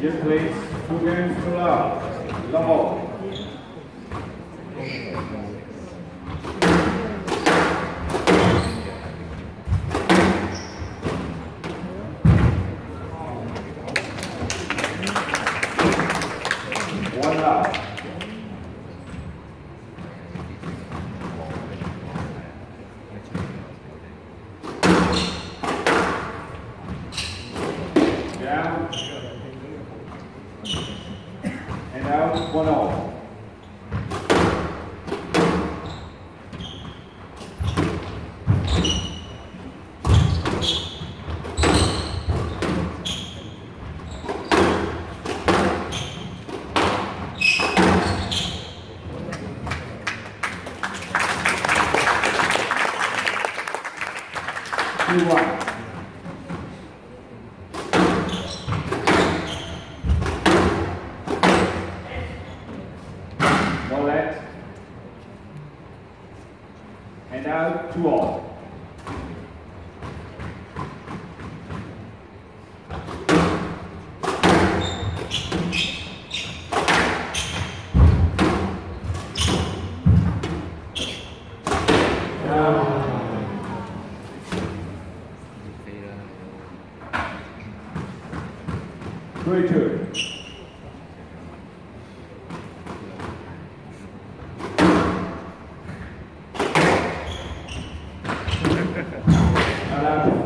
Hier plays two games to love. Love. to all. Salam.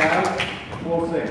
now, four six.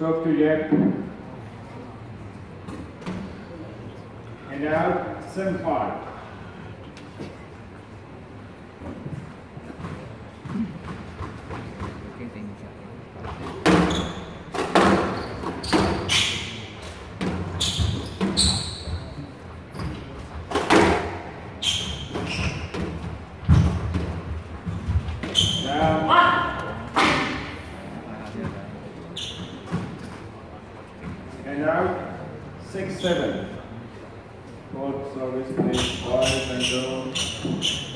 Sok tüye. And out some part. and out. Six, seven. Service, please. Five and down.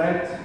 reflect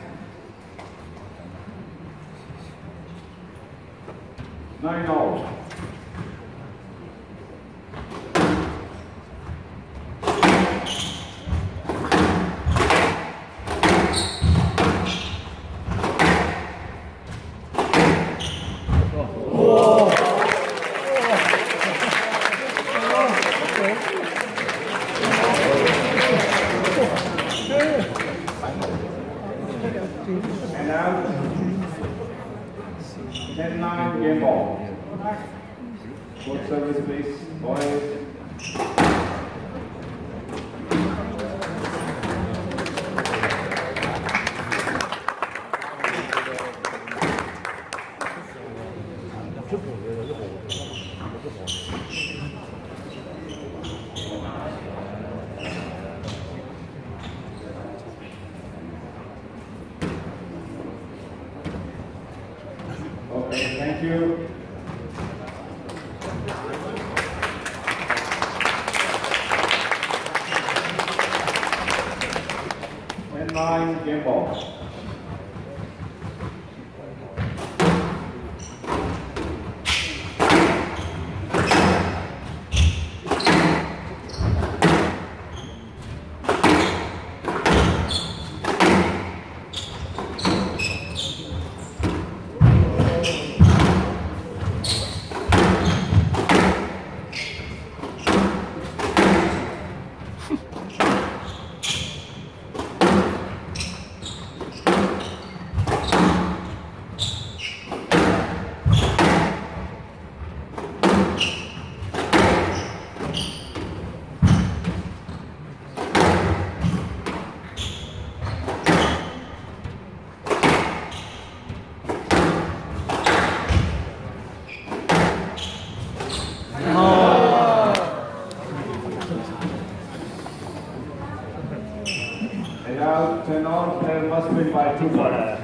próximo ele vai embora.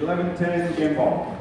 11-10 game ball.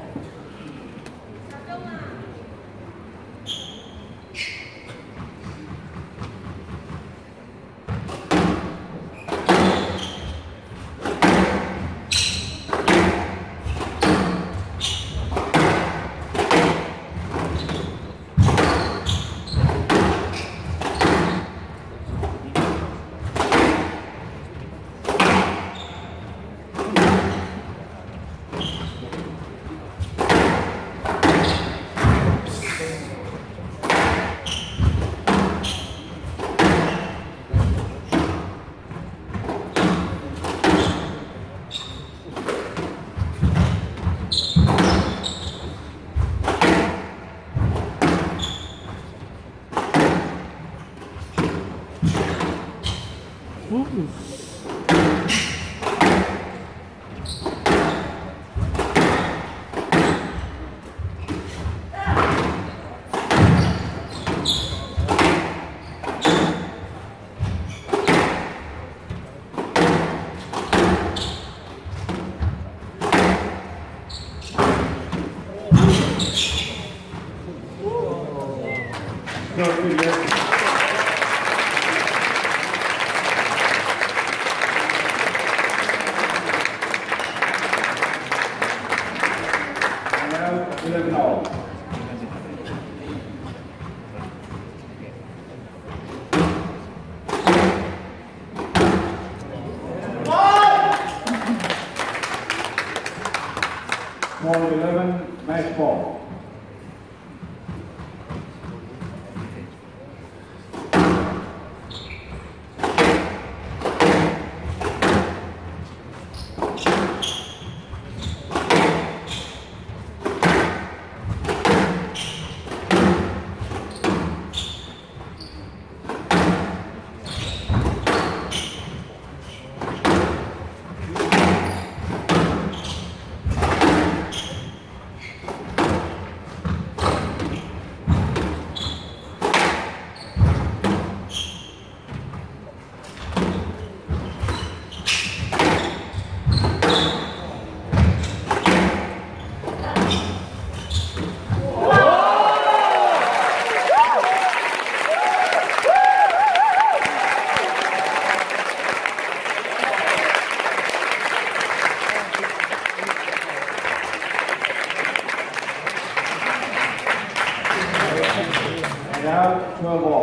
have 12.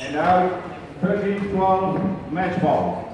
And now, 13-12 match ball.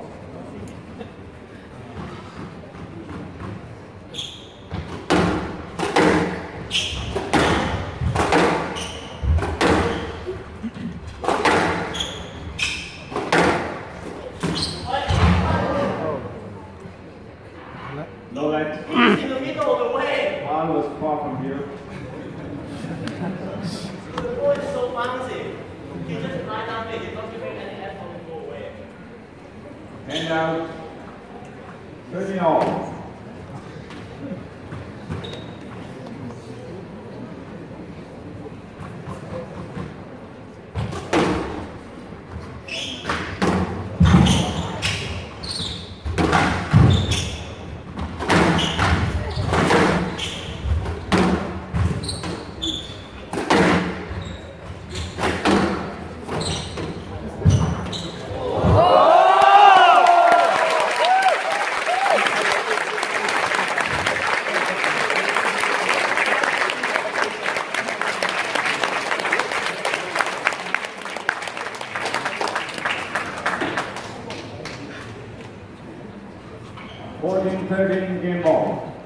13 game ball.